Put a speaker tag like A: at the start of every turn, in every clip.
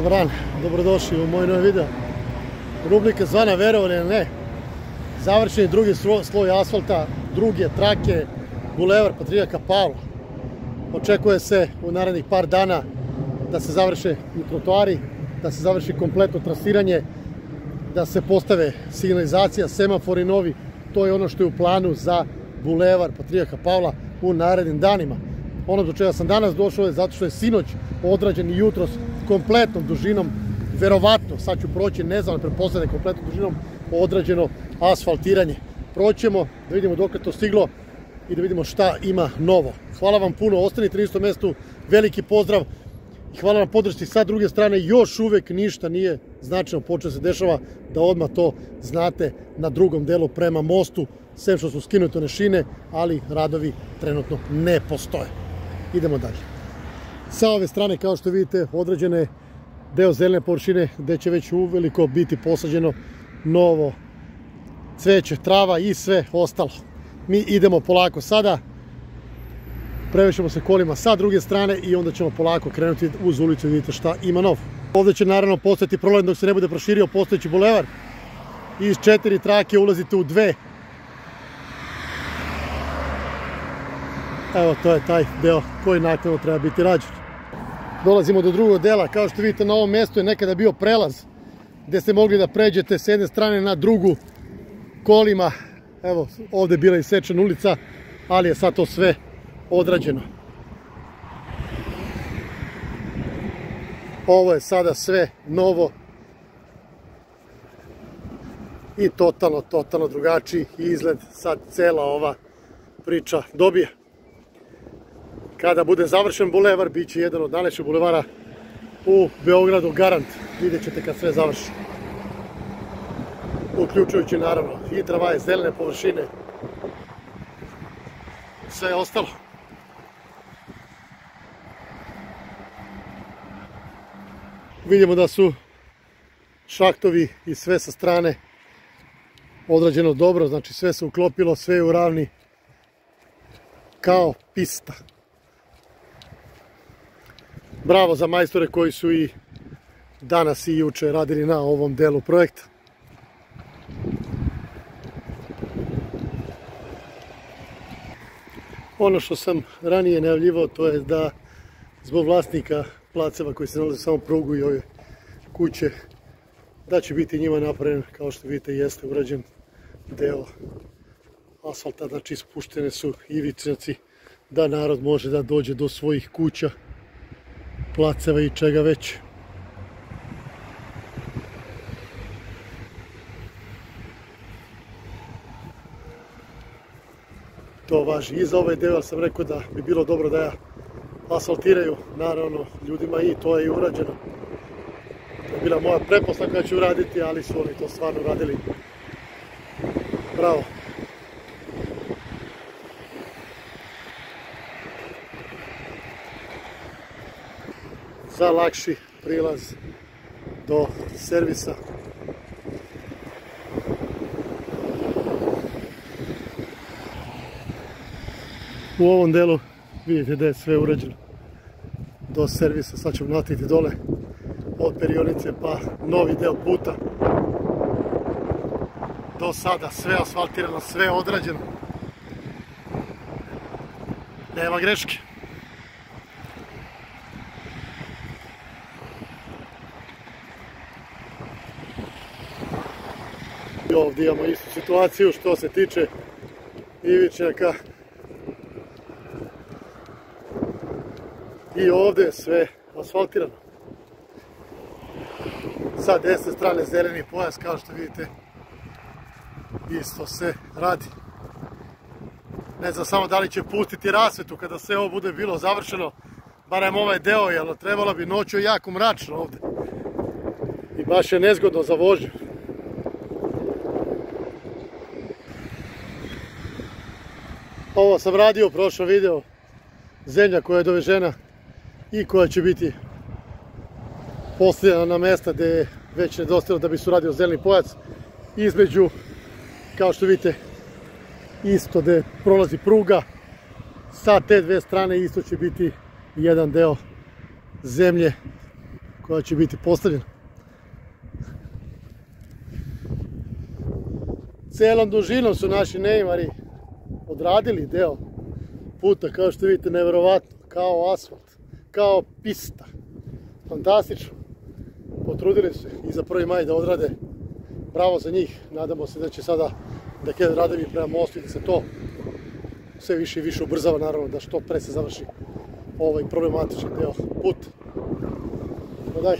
A: Dobar dan, dobrodošli u moj novi video. Rubrika zvana verovali ili ne. Završen je drugi sloj asfalta, druge trake, bulevar Patrijaka Pavla. Očekuje se u narednih par dana da se završe i trotoari, da se završi kompletno trasiranje, da se postave signalizacija, semafori novi. To je ono što je u planu za bulevar Patrijaka Pavla u narednim danima. Ono do čega sam danas došao je zato što je sinoć odrađen i jutros kompletnom dužinom, verovatno, sad ću proći, ne znam, preposledne kompletnom dužinom, odrađeno asfaltiranje. Proćemo, da vidimo dok je to stiglo i da vidimo šta ima novo. Hvala vam puno, na istom mestu, veliki pozdrav i hvala vam podršci sa druge strane, još uvek ništa nije značajno počeo se dešava, da odmah to znate na drugom delu prema mostu, sve što su skinute one šine, ali radovi trenutno ne postoje. Idemo dalje. Sa ove strane, kao što vidite, određene deo zelene površine gde će već uveliko biti posađeno novo cveće, trava i sve ostalo. Mi idemo polako sada, prevećemo se kolima sa druge strane i onda ćemo polako krenuti uz ulicu i vidite šta ima novo. Ovde će naravno postati problem dok se ne bude proširio postojeći bulevar. Iz četiri trake ulazite u dve. Evo, to je taj deo koji nakon treba biti rađen dolazimo do drugog dela. Kao što vidite na ovom mjestu je nekada bio prelaz gdje ste mogli da pređete s jedne strane na drugu kolima. Evo, ovdje je bila i sečena ulica, ali je sad to sve odrađeno. Ovo je sada sve novo i totalno, totalno drugačiji izgled sad cela ova priča dobije. Kada bude završen bulevar, bit će jedan od najlepših bulevara u Beogradu, garant. Vidjet ćete kad sve završi. Uključujući naravno i travaje, zelene površine, sve ostalo. Vidimo da su šaktovi i sve sa strane odrađeno dobro, znači sve se uklopilo, sve je u ravni kao pista. Bravo za majstore koji su i danas i juče radili na ovom delu projekta. Ono što sam ranije najavljivao to je da zbog vlasnika placeva koji se nalaze samo prugu i ove kuće da će biti njima napravljen kao što vidite jeste urađen deo asfalta, znači spuštene su ivičnjaci da narod može da dođe do svojih kuća placeva i čega već. To važi i za ovaj deo, sam rekao da bi bilo dobro da ja asfaltiraju, naravno, ljudima i to je i urađeno. To je bila moja prepostavka da ću uraditi, ali su oni to stvarno radili. Bravo. Za lakši prilaz do servisa. U ovom delu vidite da je sve urađeno do servisa. Sad ćemo natiti dole od perionice pa novi deo puta. Do sada sve asfaltirano, sve odrađeno. Nema greške. I ovdje imamo istu situaciju što se tiče ivičnjaka. I ovdje je sve asfaltirano. Sa desne strane zeleni pojas kao što vidite isto se radi. Ne znam samo da li će pustiti rasvetu kada sve ovo bude bilo završeno, barem ovaj deo, jer trebalo bi noću jako mračno ovdje. I baš je nezgodno za vožnju. Ovo sam radio u prošlom videu. Zemlja koja je dovežena i koja će biti postavljena na mesta gdje je već nedostalo da bi su radio zeleni pojac. Između, kao što vidite, isto gdje prolazi pruga. Sa te dve strane isto će biti jedan deo zemlje koja će biti postavljena. Cijelom dužinom su naši neimari odradili deo puta, kao što vidite, nevjerovatno, kao asfalt, kao pista. Fantastično. Potrudili se i za prvi maj da odrade. Bravo za njih. Nadamo se da će sada da kada radovi prema mostu i da se to sve više i više ubrzava, naravno, da što pre se završi ovaj problematičan deo puta. Pa daj.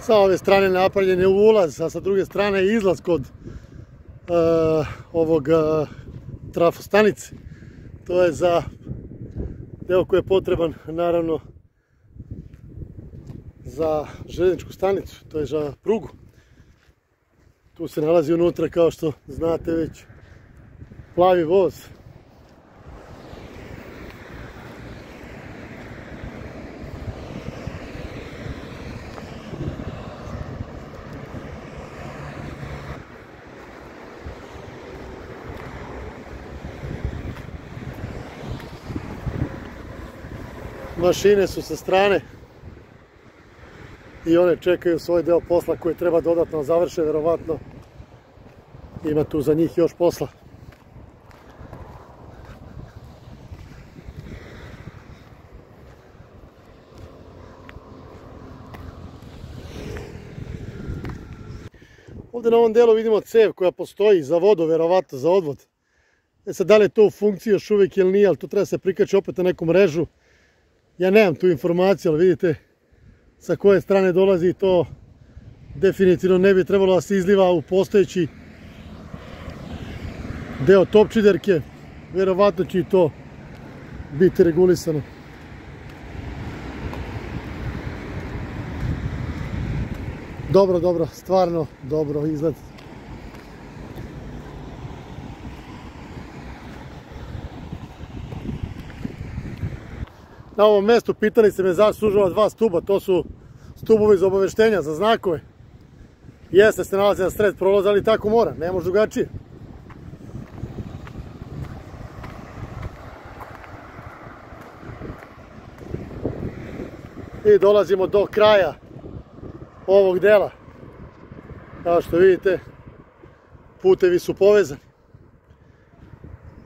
A: Sa ove strane napravljen je ulaz, a sa druge strane izlaz kod uh, ovog uh, trafostanice. To je za deo koji je potreban, naravno, za željezničku stanicu, to je za prugu. Tu se nalazi unutra, kao što znate već, plavi voz. Mašine su sa strane i one čekaju svoj deo posla koji treba dodatno završe, verovatno ima tu za njih još posla. Ovdje na ovom delu vidimo cev koja postoji za vodu, verovatno za odvod. E sad, da li je to u funkciji još uvijek ili nije, ali to treba se prikaći opet na neku mrežu. Ja nemam tu informaciju, ali vidite sa koje strane dolazi to definitivno ne bi trebalo da se izliva u postojeći deo topčiderke. Vjerovatno će i to biti regulisano. Dobro, dobro, stvarno dobro izgled. Na ovom mjestu pitali ste me zašto sužava dva stuba, to su stubovi za obaveštenja, za znakove. Jeste se nalazi na sred prolaza, ali tako mora, ne može drugačije. I dolazimo do kraja ovog dela. Kao što vidite, putevi su povezani.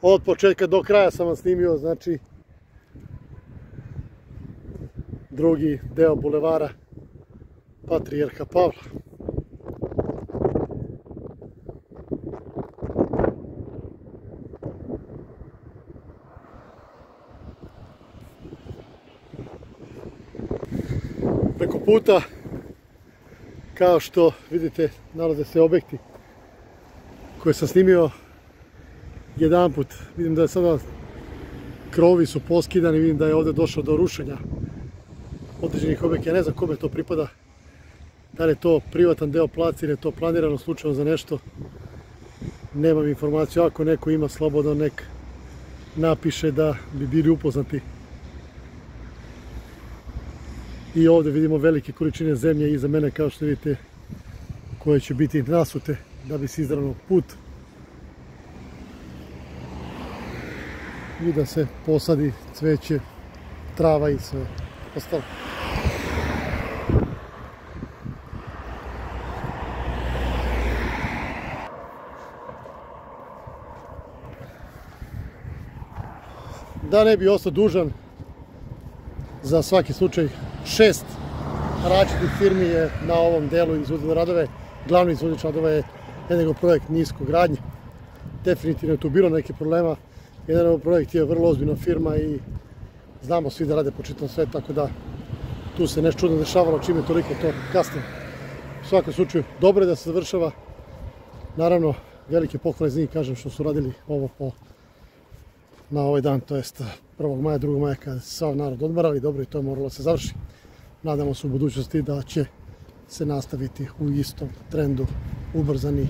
A: Od početka do kraja sam vam snimio, znači, drugi deo bulevara Patrijerka Pavla. Preko puta, kao što vidite, nalaze se objekti koje sam snimio jedan put. Vidim da je sada krovi su poskidani, vidim da je ovdje došlo do rušenja određenih objekta. Ja ne znam kome to pripada. Da li je to privatan deo placa ili je to planirano slučajno za nešto. Nemam informaciju. Ako neko ima slobodno nek napiše da bi bili upoznati. I ovdje vidimo velike količine zemlje iza mene kao što vidite koje će biti nasute da bi se izravno put i da se posadi cveće, trava i sve ostalo. Da ne bi ostao dužan za svaki slučaj šest različitih firmi je na ovom delu izvođene radove. Glavni izvođač radova je jedan projekt nisko gradnje. Definitivno je tu bilo neke problema. Jedan projekt je vrlo ozbiljna firma i znamo svi da rade po čitom sve, tako da tu se nešto čudno dešavalo čime toliko to kasno. U svakom slučaju, dobro je da se završava. Naravno, velike pohvale za njih, kažem, što su radili ovo po na ovaj dan, to jest 1. maja, 2. maja, kada se sav narod odmarali, dobro i to je moralo se završi. Nadamo se u budućnosti da će se nastaviti u istom trendu ubrzani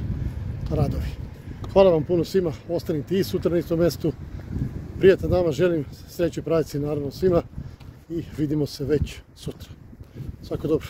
A: radovi. Hvala vam puno svima, ostanite i sutra na istom mjestu. Prijatan dama, želim sreću pravici naravno svima i vidimo se već sutra. Svako dobro.